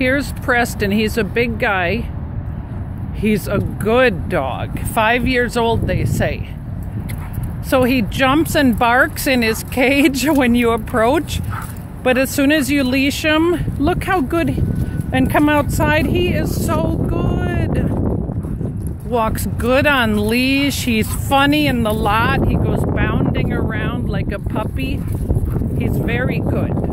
Here's Preston. He's a big guy. He's a good dog. Five years old, they say. So he jumps and barks in his cage when you approach. But as soon as you leash him, look how good and come outside. He is so good. Walks good on leash. He's funny in the lot. He goes bounding around like a puppy. He's very good.